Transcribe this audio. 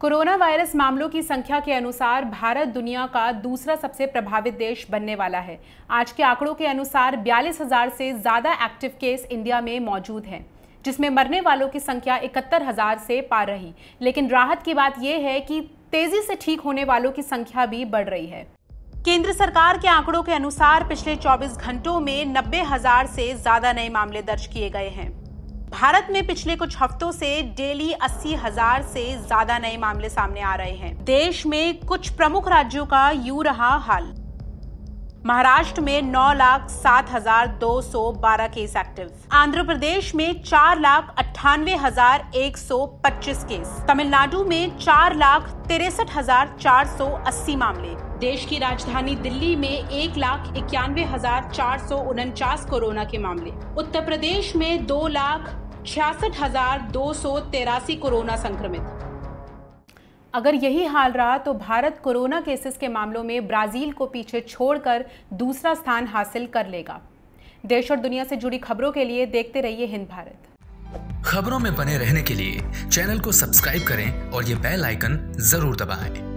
Corona virus मामलों की संख्या के अनुसार भारत दुनिया का दूसरा सबसे प्रभावित देश बनने वाला है। आज के आंकड़ों के अनुसार बयालीस हज़ार से ज़्यादा एक्टिव केस इंडिया में मौजूद हैं, जिसमें मरने वालों की संख्या इकहत्तर हज़ार से पार रही। लेकिन राहत की बात यह है कि तेज़ी से ठीक होने वालों की संख्या भी बढ़ रही है। केंद्र सरकार के आंकड़ों के अनुसार पिछले 24 घंटों में नब्बे हज़ार से ज़्यादा नए मामले दर्ज किए गए हैं। भारत में पिछले कुछ हफ्तों से डेली अस्सी हज़ार से ज़्यादा नए मामले सामने आ रहे हैं। देश में कुछ प्रमुख राज्यों का यू रहा हाल। महाराष्ट्र में नौ लाख सात हज़ार दो सौ बारह केस एक्टिव। आंध्र प्रदेश में चार लाख अट्ठानवे हज़ार एक सौ पच्चीस केस। तमिलनाडु में चार लाख तिरसठ हज़ार चार सौ अस्सी मामले। देश की राजधानी दिल्ली में एक लाख इक्यानवे हज़ार चार सौ उनचास कोरोना के मामले। उत्तर प्रदेश में दो लाख छियासठ हज़ार दो सौ तेरासी कोरोना संक्रमित। अगर यही हाल रहा तो भारत कोरोना केसेस के मामलों में ब्राज़ील को पीछे छोड़कर दूसरा स्थान हासिल कर लेगा। देश और दुनिया से जुड़ी खबरों के लिए देखते रहिए हिंद भारत। खबरों में बने रहने के लिए चैनल को सब्सक्राइब करें और ये बेल आइकन ज़रूर दबाएँ।